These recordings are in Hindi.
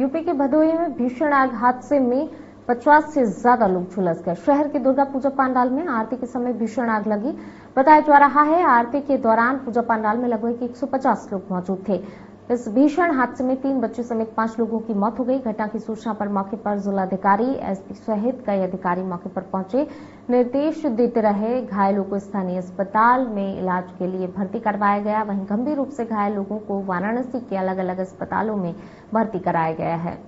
यूपी के भदोही में भीषण आग हादसे में 50 से ज़्यादा लोग झुलस गए। शहर के दुर्गा पूजा पंडाल में आरती के समय भीषण आग लगी। बताया जा रहा है, आरती के दौरान पूजा पंडाल में लगभग 150 लोग मौजूद थे। इस भीषण हादसे में तीन बच्चों समेत पाँच लोगों की मौत हो गई। घटना की सूचना पर मौके पर जिलाधिकारी एसपी सहित कई अधिकारी मौके पर पहुँचे। निर्देश देते रहे, घायलों को स्थानीय अस्पताल में इलाज के लिए भर्ती करवाया गया। वहीं गंभीर रूप से घायल लोगों को वाराणसी के अलग अलग अस्पतालों में भर्ती कराया गया है।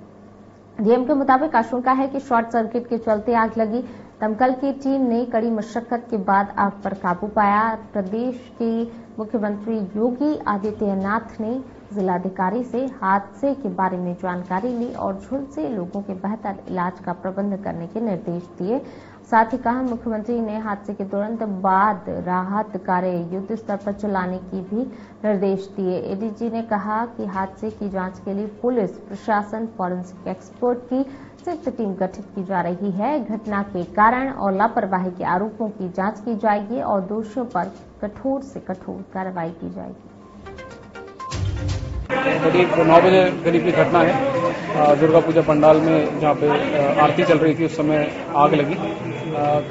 डीएम के मुताबिक आशंका है कि शॉर्ट सर्किट के चलते आग लगी। दमकल की टीम ने कड़ी मशक्कत के बाद आग पर काबू पाया। प्रदेश के मुख्यमंत्री योगी आदित्यनाथ ने जिलाधिकारी से हादसे के बारे में जानकारी ली और झुलसे लोगों के बेहतर इलाज का प्रबंध करने के निर्देश दिए। साथ ही कहा, मुख्यमंत्री ने हादसे के तुरंत बाद राहत कार्य युद्ध स्तर पर चलाने की भी निर्देश दिए। एडीजी ने कहा कि हादसे की जाँच के लिए पुलिस, प्रशासन, फॉरेंसिक एक्सपर्ट की संयुक्त टीम गठित की जा रही है। घटना के कारण और लापरवाही के आरोपों की जाँच की जाएगी और दोषियों पर कठोर से कठोर कार्रवाई की जाएगी। करीब नौ बजे करीब की घटना है। दुर्गा पूजा पंडाल में जहाँ पे आरती चल रही थी, उस समय आग लगी।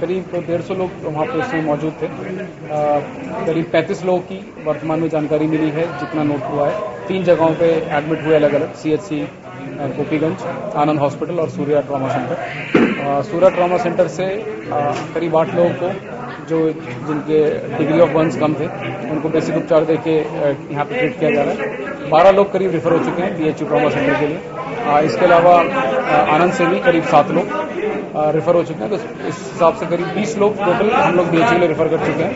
करीब डेढ़ सौ लोग वहाँ पे उस समय मौजूद थे। करीब पैंतीस लोगों की वर्तमान में जानकारी मिली है, जितना नोट हुआ है। तीन जगहों पे एडमिट हुए अलग अलग सीएचसी गोपीगंज आनंद हॉस्पिटल और Surya trauma centre Surya trauma centre से करीब आठ लोगों को जो जिनके डिग्री ऑफ़ बर्न्स कम थे, उनको बेसिक उपचार दे के यहाँ पे ट्रीट किया जा रहा है। बारह लोग करीब रेफर हो चुके हैं B H U trauma centre के लिए। इसके अलावा आनंद से भी करीब सात लोग रेफर हो चुके हैं। तो इस हिसाब से करीब बीस लोग टोटल हम लोग बी एच यू में रेफर कर चुके हैं।